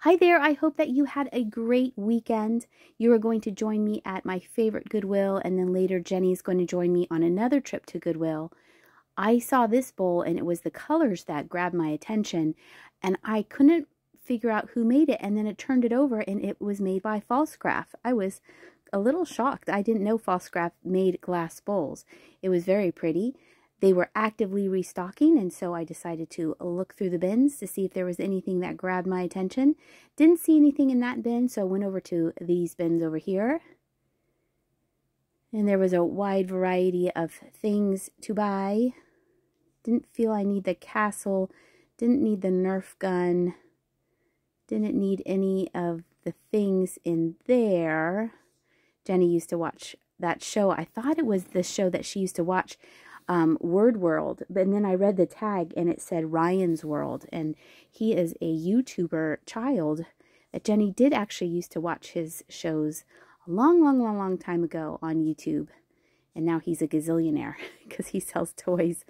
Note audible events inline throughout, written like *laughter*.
Hi there, I hope that you had a great weekend. You are going to join me at my favorite Goodwill, and then later Jenny is going to join me on another trip to Goodwill. I saw this bowl, and it was the colors that grabbed my attention, and I couldn't figure out who made it, and then it turned it over, and it was made by Pfaltzgraff. I was a little shocked. I didn't know Pfaltzgraff made glass bowls. It was very pretty. They were actively restocking, and so I decided to look through the bins to see if there was anything that grabbed my attention. Didn't see anything in that bin, so I went over to these bins over here. And there was a wide variety of things to buy. Didn't feel I need the castle. Didn't need the Nerf gun. Didn't need any of the things in there. Jenny used to watch that show. I thought it was the show that she used to watch um, Word World. But then I read the tag and it said Ryan's World. And he is a YouTuber child that Jenny did actually used to watch his shows a long, long, long, long time ago on YouTube. And now he's a gazillionaire *laughs* because he sells toys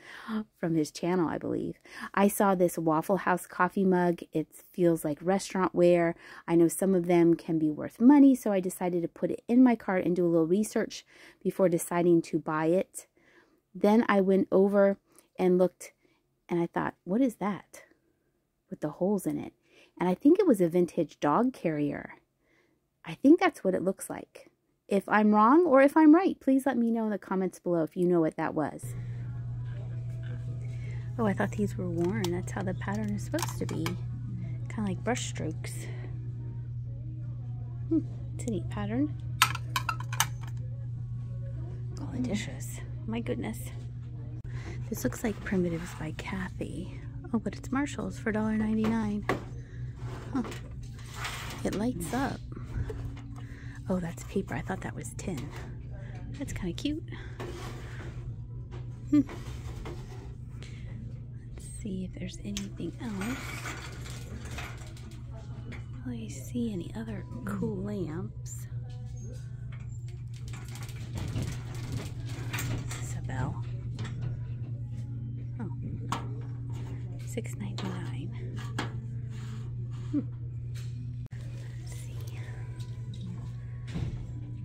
from his channel, I believe. I saw this Waffle House coffee mug. It feels like restaurant wear. I know some of them can be worth money, so I decided to put it in my cart and do a little research before deciding to buy it. Then I went over and looked and I thought, what is that with the holes in it? And I think it was a vintage dog carrier. I think that's what it looks like. If I'm wrong or if I'm right, please let me know in the comments below if you know what that was. Oh, I thought these were worn. That's how the pattern is supposed to be. Kind of like brush strokes. Hmm, it's a neat pattern. All the dishes. My goodness. This looks like Primitives by Kathy. Oh, but it's Marshall's for $1.99. Huh. It lights up. Oh, that's paper. I thought that was tin. That's kind of cute. Hmm. Let's see if there's anything else. I see any other cool lamps? Hmm.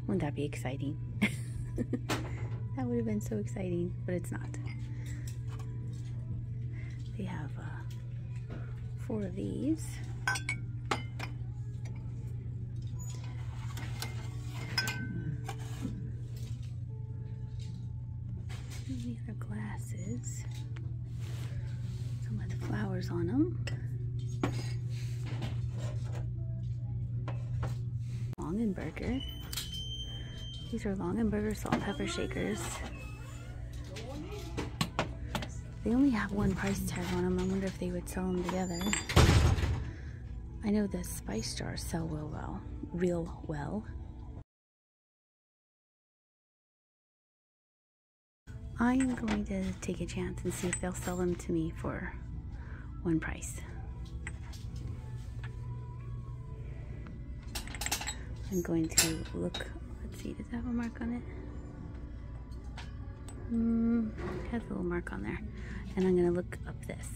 Wouldn't that be exciting? *laughs* that would have been so exciting, but it's not. They have uh, four of these. Flowers on them. Longaberger. These are Longaberger salt pepper shakers. They only have one price tag on them. I wonder if they would sell them together. I know the spice jars sell real well. Real well. I'm going to take a chance and see if they'll sell them to me for one price. I'm going to look let's see. Does it have a mark on it? Hmm, has a little mark on there. And I'm going to look up this.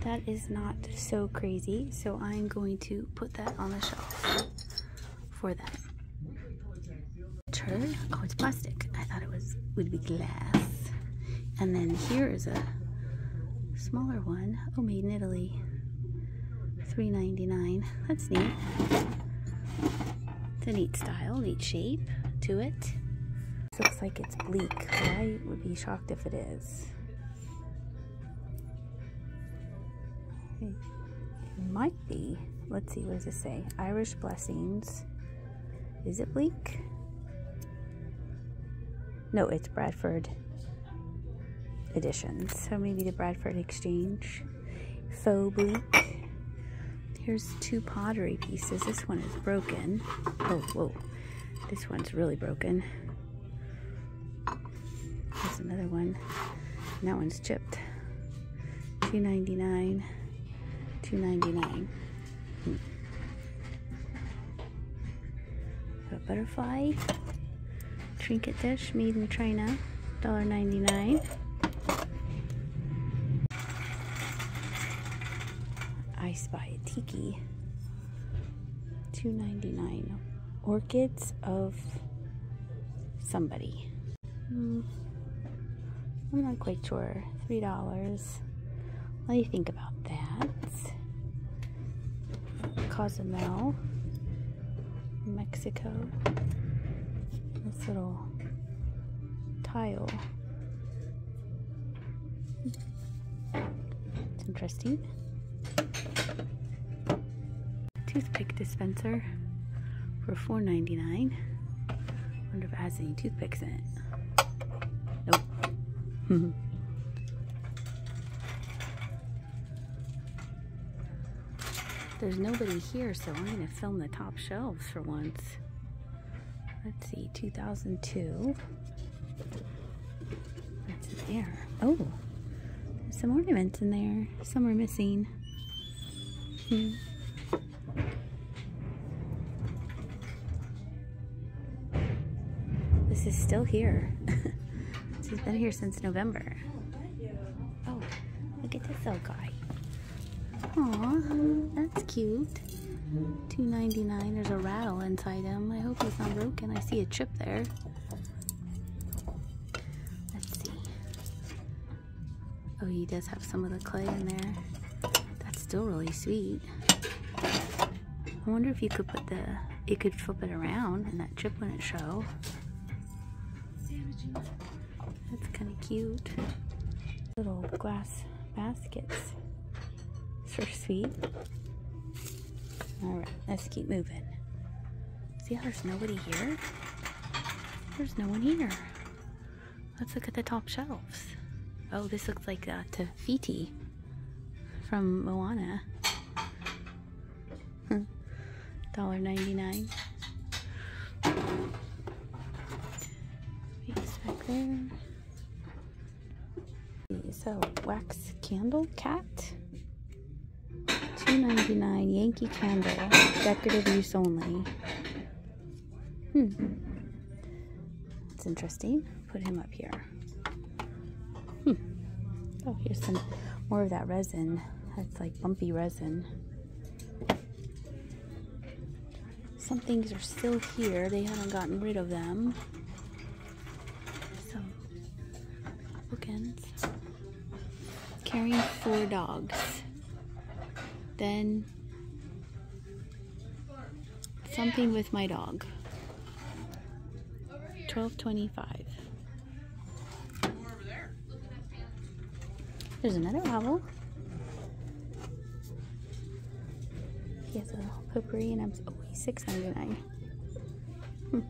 That is not so crazy, so I'm going to put that on the shelf for that. Turd? Oh, it's plastic. I thought it was would be glass. And then here is a smaller one. Oh, made in Italy. $3.99. That's neat. It's a neat style, neat shape to it. Looks like it's Belleek. I would be shocked if it is. It might be. Let's see, what does it say? Irish Blessings. Is it Belleek? No, it's Bradford editions. So maybe the Bradford Exchange. Faux. Here's two pottery pieces. This one is broken. Oh, whoa. This one's really broken. There's another one. And that one's chipped. Two ninety nine. Two ninety nine. Hmm. A butterfly. Trinket dish made in China. $1.99. A Tiki. Two ninety nine. Orchids of somebody. Hmm. I'm not quite sure. Three dollars. What do you think about that? Cozumel, Mexico. This little tile. It's interesting. Toothpick dispenser for $4.99. Wonder if it has any toothpicks in it. Nope. *laughs* There's nobody here, so I'm going to film the top shelves for once. Let's see, 2002. What's in there? Oh, there's some ornaments in there. Some are missing. Hmm. Is still here. *laughs* has been here since November. Oh, look at this little guy. Aw, that's cute. Two ninety nine. There's a rattle inside him. I hope he's not broken. I see a chip there. Let's see. Oh, he does have some of the clay in there. That's still really sweet. I wonder if you could put the, you could flip it around and that chip wouldn't show. That's kind of cute. Little glass baskets So sweet. Alright, let's keep moving. See how there's nobody here? There's no one here. Let's look at the top shelves. Oh, this looks like uh, Te from Moana. *laughs* $1.99. there. So, wax candle cat. $2.99 Yankee Candle, decorative use only. Hmm. It's interesting. Put him up here. Hmm. Oh, here's some more of that resin. That's like bumpy resin. Some things are still here. They haven't gotten rid of them. Four dogs. Then something with my dog. 1225. There's another owl. He has a potpourri and I'm oh he's six ninety nine. Hmm.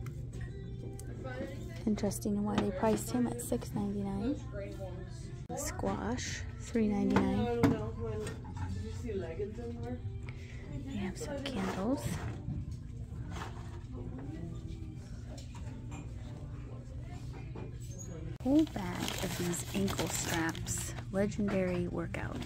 Interesting why they priced him at six ninety nine. Squash, three ninety nine. We have some candles. Whole bag of these ankle straps. Legendary workout.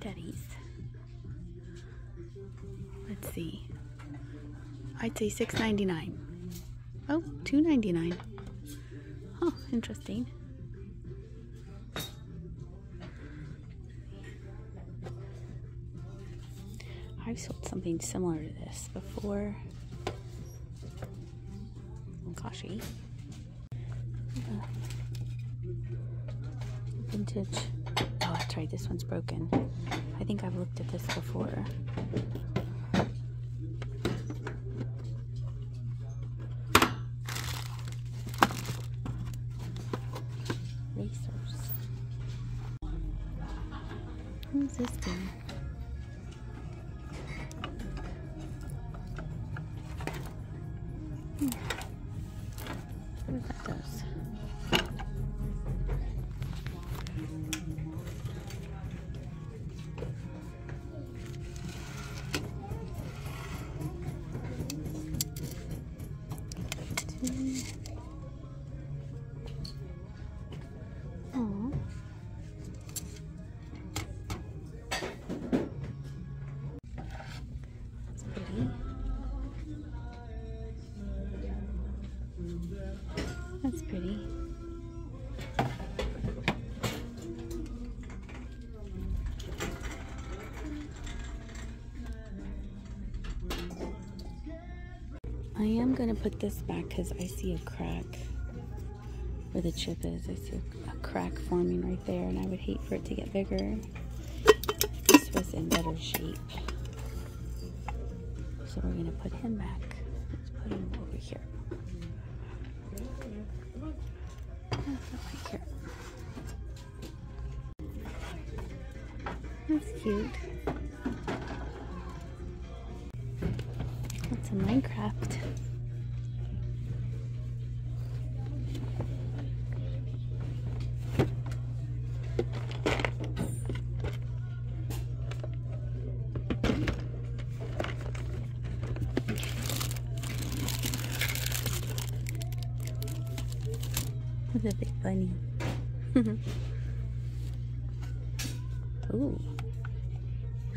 Teddies. Let's see. I'd say six ninety nine. Oh, two ninety nine. Oh, interesting. I've sold something similar to this before. Kashi. Uh, vintage. That's right. This one's broken. I think I've looked at this before. I'm gonna put this back because I see a crack where the chip is. I see a crack forming right there and I would hate for it to get bigger. This was in better shape. So we're gonna put him back. Let's put him over here. That's cute. That's a Minecraft.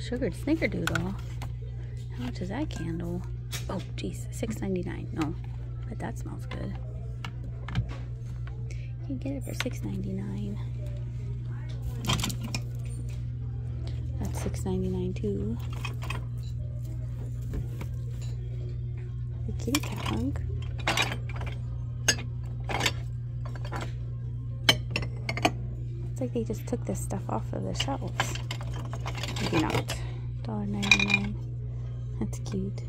Sugared snickerdoodle. How much is that candle? Oh, geez, six ninety nine. No, but that smells good. You can get it for six ninety nine. That's six ninety nine too. The kitty cat hunk. It's like they just took this stuff off of the shelves. Not. $1.99. That's cute.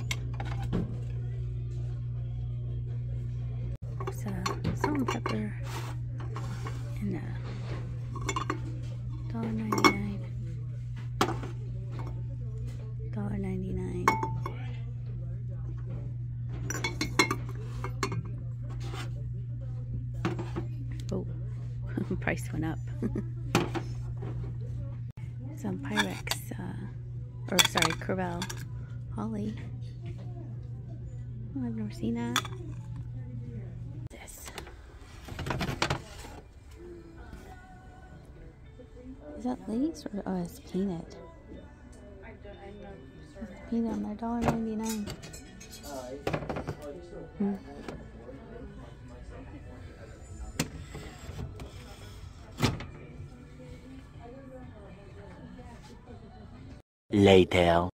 There's a salt and pepper and uh, a $1.99. $1.99. Oh, *laughs* price went up. *laughs* Some Pyrex, uh, or sorry, Corelle Holly. Oh, I've never seen that. This. Is that lace or oh, it's painted? It's painted on dollar ninety nine. Hmm. Later.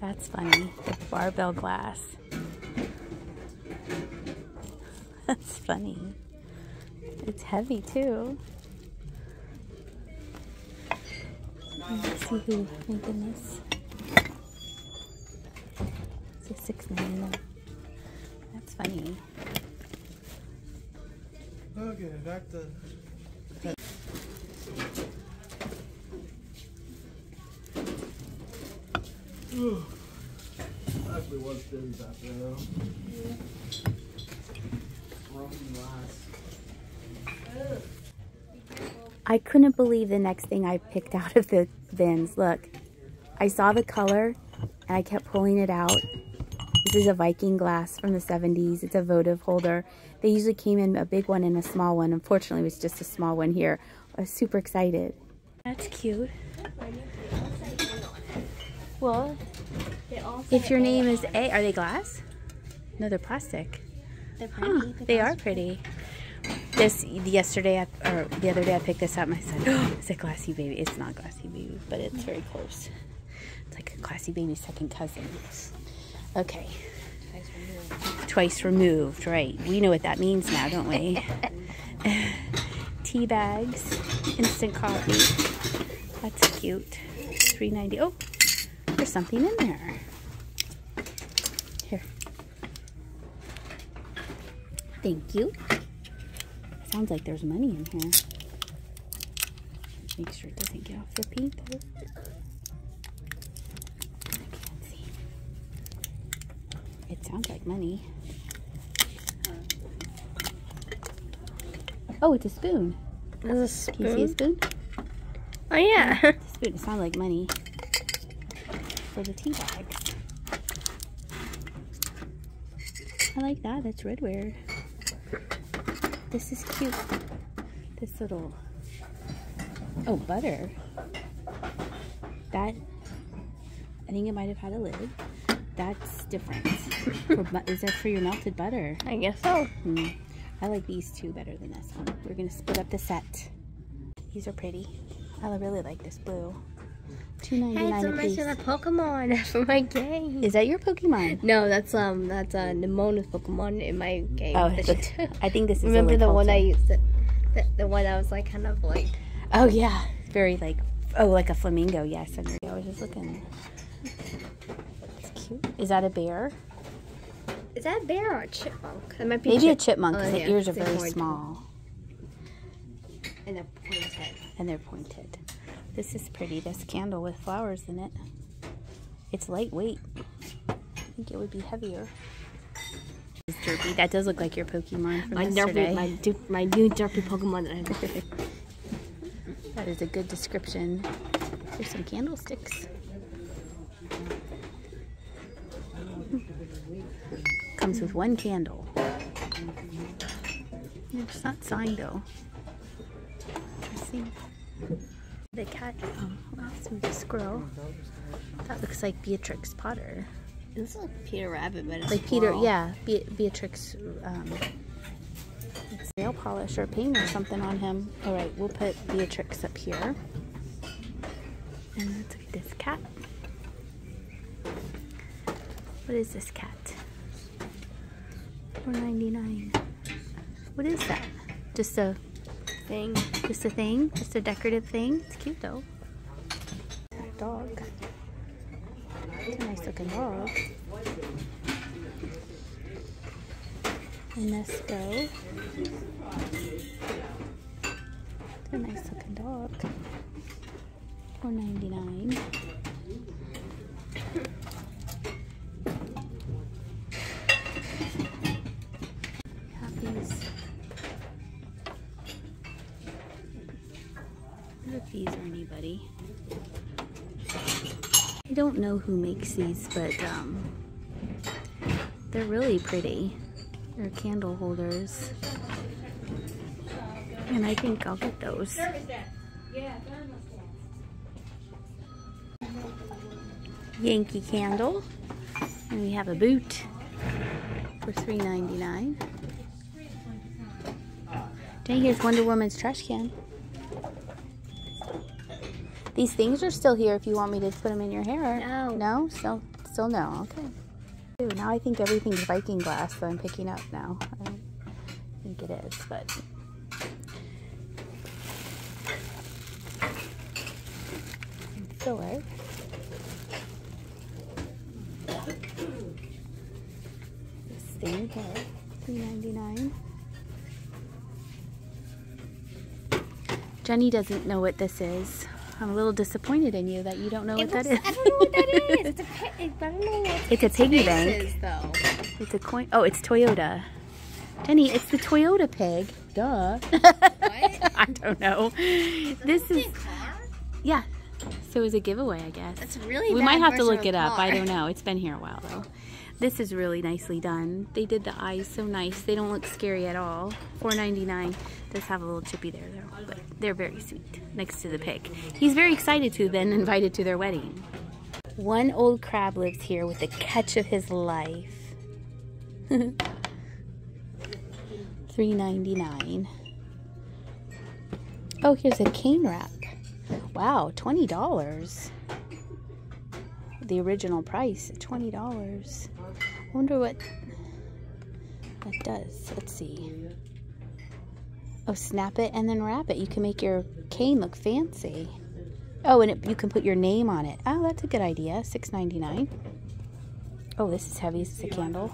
That's funny. Barbell glass. *laughs* That's funny. It's heavy too. Let's see who making this. It's a six ninety nine. That's funny. Okay, back to. Actually, was busy back there though. I couldn't believe the next thing I picked out of the bins. Look, I saw the color and I kept pulling it out. This is a Viking glass from the 70s. It's a votive holder. They usually came in a big one and a small one. Unfortunately, it was just a small one here. I was super excited. That's cute. Well, if your name is A, are they glass? No, they're plastic. They're Huh, they are pretty. This yesterday, I, or the other day, I picked this up. My son, oh, "It's a glassy baby." It's not glassy baby, but it's very close. It's like a glassy baby's second cousin. Okay, twice removed. Right? We know what that means now, don't we? *laughs* Tea bags, instant coffee. That's cute. Three ninety. Oh, there's something in there. Here. Thank you. Sounds like there's money in here. Make sure it doesn't get off the though. I can't see. It sounds like money. Oh, it's a spoon. There's a Can you see a spoon. spoon? Oh yeah. *laughs* It's a spoon. It sounds like money. For the tea bags. I like that. That's redware. This is cute. This little. Oh, butter. That. I think it might have had a lid. that's different. For is that for your melted butter? I guess so. Hmm. I like these two better than this one. We're gonna split up the set. These are pretty. I really like this blue. Two ninety Hey, nine a a piece. mention of Pokemon *laughs* for my game. Is that your Pokemon? No, that's um, that's uh, Nemona's Pokemon in my game. Oh, *laughs* I think this is. Remember the one I used? The, the, the one I was like kind of like. Oh yeah, very like. Oh, like a flamingo. Yes, I agree. I was just looking. It's cute. Is that a bear? Is that a bear or a chipmunk? It might be Maybe a chip- chipmunk Oh, because the ears are very small and they're pointed. and they're pointed. This is pretty. This candle with flowers in it. It's lightweight. I think it would be heavier. Derpy. That does look like your Pokemon from My yesterday. derpy, my du- my new derpy Pokemon. that I- *laughs* That is a good description. Here's some candlesticks. Comes with one candle. It's not signed though. Let's see. The cat. Oh, let's move the squirrel. That looks like Beatrix Potter. This is like Peter Rabbit, but it's Like Peter, squirrel. yeah, Be- Beatrix. Um, nail polish or paint or something on him. All right, we'll put Beatrix up here. And let's look at this cat. What is this cat? Four ninety nine. What is that? Just a thing. just a thing? Just a decorative thing? It's cute though. Dog. Nice looking dog. Go. It's a nice looking dog. Four ninety nine. Don't know who makes these, but um, they're really pretty. They're candle holders. And I think I'll get those. Yankee candle. And we have a boot for $3.99. Dang, here's Wonder Woman's trash can. These things are still here if you want me to put them in your hair. No. No? Still, still no. Okay. Ooh, now I think everything's Viking glass that I'm picking up now. I don't think it is, but. Filler. This thing here, three ninety nine. Jenny doesn't know what this is. I'm a little disappointed in you that you don't know what It that looks- is. I don't know what that is. *laughs* It's a pig. Don't know what It's a piggy bank. is, though. It's a coin. Oh, it's Toyota. Jenny, it's the Toyota pig. Duh. What? *laughs* I don't know. This is car? yeah. So it was a giveaway, I guess. That's really we might have to look it up. I don't know. It's been here a while though. This is really nicely done. They did the eyes so nice. They don't look scary at all. $4.99 does have a little chippy there though, but they're very sweet next to the pig. He's very excited to have been invited to their wedding. One old crab lives here with the catch of his life. *laughs* $3.99. Oh, here's a cane wrap. Wow, $20. The original price, $20. I wonder what that does. Let's see. Oh, snap it and then wrap it. You can make your cane look fancy. Oh, and it, you can put your name on it. Oh, that's a good idea. Six ninety nine. Oh, this is heavy. Is this a candle?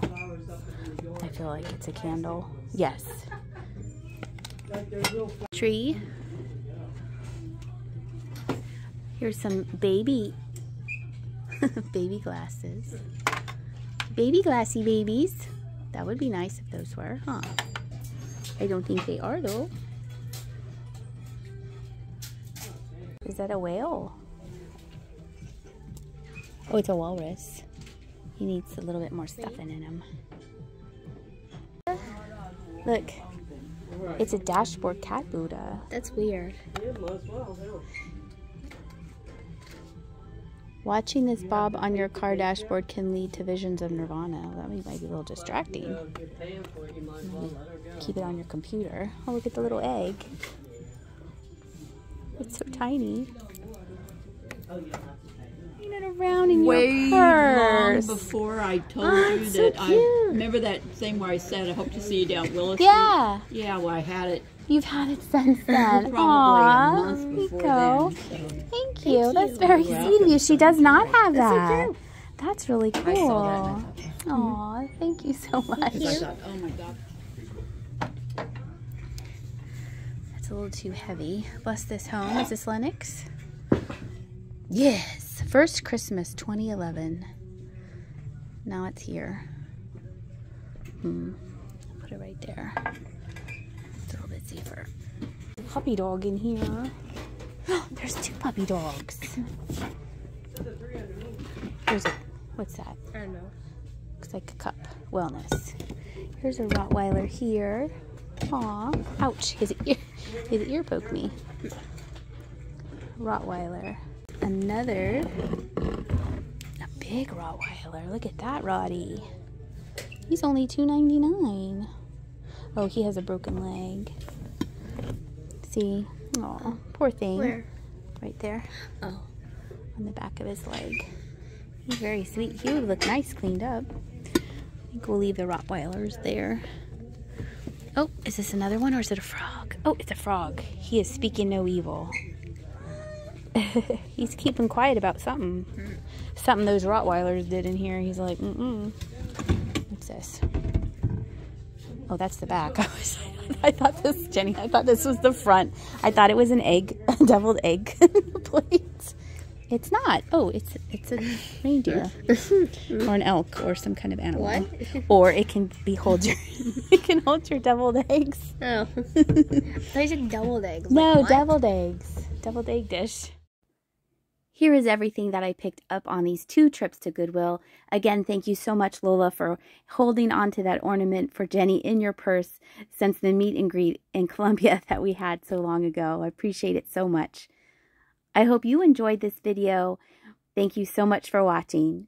I feel like it's a candle. Yes. Tree. Here's some baby *laughs* baby glasses. Baby glassy babies. That would be nice if those were, huh? I don't think they are though. Is that a whale? Oh, it's a walrus. He needs a little bit more stuffing in him. Look, it's a dashboard cat Buddha. That's weird. Watching this bob on your car dashboard can lead to visions of nirvana. That might be a little distracting. Keep it on your computer. Oh, look at the little egg. It's so tiny. Hang it around in way your long before I told Ah, you it's so that I remember that thing where I said I hope to see you down Willis Yeah, Street. Yeah, well I had it you've had it since then. *laughs* probably Aw, a month before Nico. then. Thank you. That's very sweet of you. She does not have that. That's really cool. I saw that Aw, thank you so much. Thought, oh my god. That's a little too heavy. Bless this home. Is this Lenox? Yes. First Christmas 2011. Now it's here. Hmm. Put it right there. It's a little bit safer. Puppy dog in here. *gasps* There's two puppy dogs. There's a, what's that? I don't know. Looks like a cup. Wellness. Here's a Rottweiler here. Aw. Ouch. His ear, *laughs* his ear poked me. Rottweiler. Another. A big Rottweiler. Look at that, Roddy. He's only $2.99. Oh, he has a broken leg. See? Aw, poor thing. Where? Right there Oh. on the back of his leg. He's very sweet. He would look nice cleaned up. I think we'll leave the Rottweilers there. Oh, is this another one or is it a frog? Oh, it's a frog. He is speaking no evil. *laughs* He's keeping quiet about something. Something those Rottweilers did in here. He's like, mm-mm. What's this? Oh, that's the back. *laughs* I was, I thought this, Jenny. I thought this was the front. I thought it was an egg, *laughs* a deviled egg *laughs* plate. It's not. Oh, it's it's a reindeer or an elk or some kind of animal. What? Or it can be hold your *laughs* it can hold your deviled eggs. Oh. I said deviled egg. No, what? deviled eggs. Deviled egg dish. Here is everything that I picked up on these two trips to Goodwill. Again, thank you so much, Lola, for holding on to that ornament for Jenny in your purse since the meet and greet in *laughs* Columbia that we had so long ago. I appreciate it so much. I hope you enjoyed this video. Thank you so much for watching,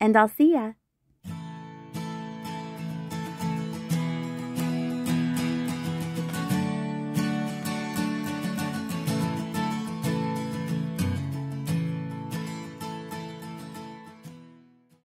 and I'll see ya.